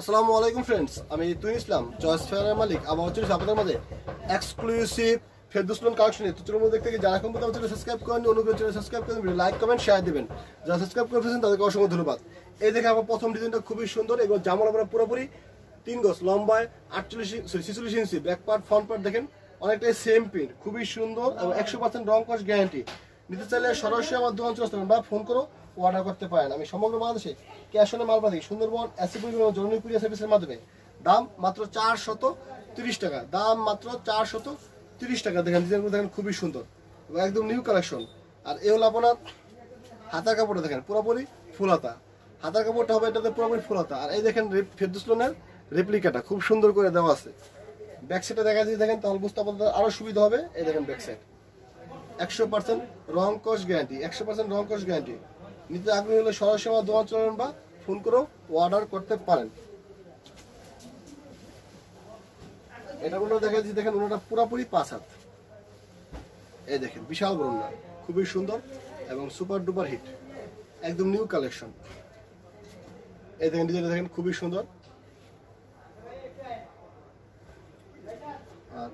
আসসালামু আলাইকুম ফ্রেন্ডস আমি তুই ইসলাম চয়েস ফেয়ারের মালিক। আবার হচ্ছে আপনাদের মাঝে এক্সক্লুসিভ ফেরদুসলন কালেকশন তো চলুন দেখতে গিয়ে যারা এখন চ্যানেল সাবস্ক্রাইব করেন অনুগ্রহ চ্যানেল সাবস্ক্রাইব করেন লাইক কমেন্ট শেয়ার দিবেন। যারা সাবস্ক্রাইব করে ফেলেছেন, তাদেরকে অসংখ্য ধন্যবাদ। এই দেখে আমার প্রথম ডিজাইনটা খুবই সুন্দর। এগুলো জামাল আমরা পুরোপুরি, তিন গজ, লম্বায় আটচল্লিশ ছিচল্লিশ ইঞ্চি ব্যাক পার্ট ফ্রন্ট পার্ট দেখেন, অনেকটাই সেম প্রিন্ট খুবই সুন্দর এবং একশো পার্সেন্ট রং কস গ্যারান্টি নিতে চাইলে সরাসরি আমার দোকান চলে আসতে বা ফোন করো অর্ডার করতে পারেন। আমি সমগ্র বাংলাদেশে ক্যাশ অনে মাল পাঠি সুন্দরবন অ্যাসিপুর জরুরি কুরিয়ার সার্ভিসের মাধ্যমে। দাম মাত্র চার শত তিরিশ টাকা। দাম মাত্র চার শত তিরিশ টাকা। দেখেন ডিজাইনগুলো দেখেন, খুবই সুন্দর একদম নিউ কালেকশন আর এ হলো আপনার হাতার কাপড়টা দেখেন, পুরোপুরি ফুল হাতা। হাতার কাপড়টা হবে এটাতে পুরোপুরি ফুল হাতা। আর এই দেখেন ফেরদুসলোনের রেপ্লিকাটা খুব সুন্দর করে দেওয়া আছে। ব্যাক সাইডে দেখা যদি দেখেন, তাহলে বুঝতে আপনাদের আরও সুবিধা হবে। এই দেখেন ব্যাক সাইড একশো পার্সেন্ট রং কস গ্যারান্টি একশো পার্সেন্ট রং কস গ্যারান্টি নিতে আগ্রহী হলে সরাসরি আমার দোকান চলেন বা ফোন করেও অর্ডার করতে পারেন। এটা কোনো দেখা যাচ্ছে দেখেন ওনাটা পুরোপুরি পাঁচ হাত। এই দেখেন, বিশাল না খুবই সুন্দর এবং সুপার ডুপার হিট একদম নিউ কালেকশন এই দেখেন ডিজাইন দেখেন, খুবই সুন্দর। আর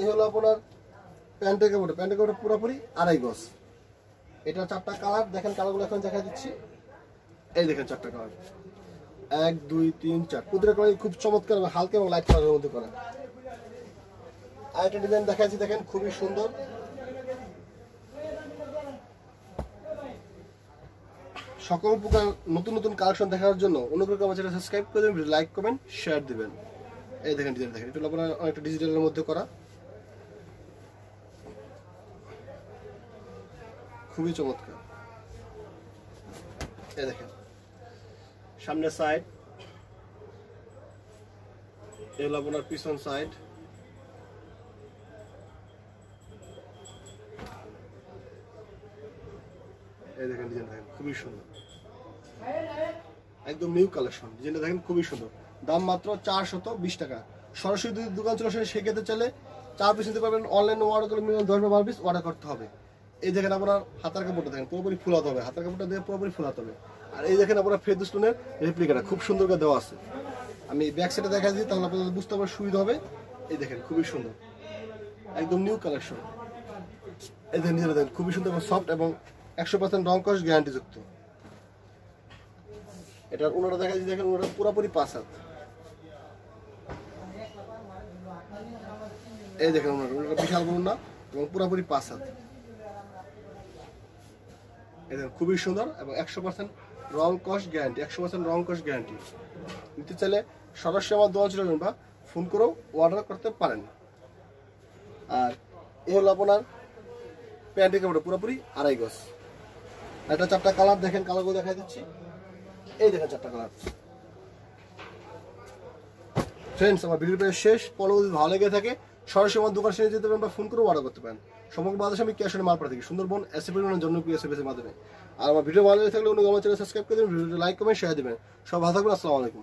এই হলো আপনার প্যান্টের কাপড় প্যান্টের কাপড় পুরোপুরি আড়াই গজ। এটা চারটা কালার দেখেন কালারগুলো এখন দেখা দিচ্ছি। এই দেখেন চারটা কালার এক, দুই, তিন, চার। প্রতিটা কালার খুব চমৎকার এবং হালকা এবং লাইট কালারের মধ্যে করা। আরেকটা ডিজাইন দেখাচ্ছি দেখেন, খুবই সুন্দর। সকল প্রকার নতুন নতুন কালেকশন দেখার জন্য অনুগ্রহ করে আমার সাবস্ক্রাইব করে দেবেন লাইক কমেন্ট শেয়ার দিবেন। এই দেখেন ডিজাইন দেখেন। এটা আপনার অনেকটা ডিজিটালের মধ্যে করা। খুবই চমৎকার। দেখেন, সামনের সাইড এগুলো আপনার পিছন সাইড দেখেন খুবই সুন্দর। একদম নিউ কালেকশন দেখেন খুবই সুন্দর। দাম মাত্র বিশ টাকা। সরাসরি দোকান চলে সেক্ষেত্রে চাইলে চার পিস নিতে পারবেন। অনলাইনে অর্ডার করলে মিনিমাম দশ বা বারো পিস অর্ডার করতে হবে। এই দেখেন আপনার হাতার কাপড়টা দেখেন, পুরোপুরি ফুলাতে হবে। হাতার কাপড়টা দিয়ে পুরোপুরি ফুলাতে হবে। আর এই দেখেন আপনার ফেদ স্টোনের রেপ্লিকাটা খুব সুন্দর করে দেওয়া আছে। আমি ব্যাক সাইডে দেখা দিই, তাহলে আপনাদের বুঝতে পারবে সুবিধা হবে। এই দেখেন, খুবই সুন্দর। একদম নিউ কালেকশন এই দেখেন, নিজেরা দেখেন, খুবই সুন্দর এবং সফট এবং একশো পার্সেন্ট রং কস গ্যারান্টি যুক্ত এটার ওনারা দেখা যাচ্ছে দেখেন ওনারা পুরোপুরি পাঁচ হাত। এই দেখেন ওনার ওনারা বিশাল বড় না, এবং পুরোপুরি পাঁচ হাত। দেখেন খুবই সুন্দর এবং একশো পার্সেন্ট রং কস গ্যারান্টি একশো পার্সেন্ট রং কস গ্যারান্টি নিতে চাইলে সরাসরি আমার দোয়া ছিল বা ফোন করেও অর্ডার করতে পারেন। আর এ হলো আপনার প্যান্টের কাপড় পুরোপুরি আড়াই গজ। একটা চারটা কালার দেখেন, কালারগুলো দেখা দিচ্ছি। এই দেখেন চারটা কালার। ফ্রেন্ডস আমার ভিডিওটা শেষ। পরবর্তী ভালো লেগে থাকে সরাসরি আমার দোকান সেরে যেতে পারেন বা ফোন করে অর্ডার করতে পারেন। সমগ্র বাংলাদেশে আমি ক্যাশ অন মারপাড়া থেকে। সুন্দরবন এসে পরিমাণের জন্য পিএস এর মাধ্যমে। আর আমার ভিডিও ভালো লেগে থাকলে অন্য আমার চ্যানেল সাবস্ক্রাইব করে দেবেন ভিডিওটি লাইক কমেন্ট শেয়ার দেবেন। সব ভালো থাকবেন, আসসালামু আলাইকুম।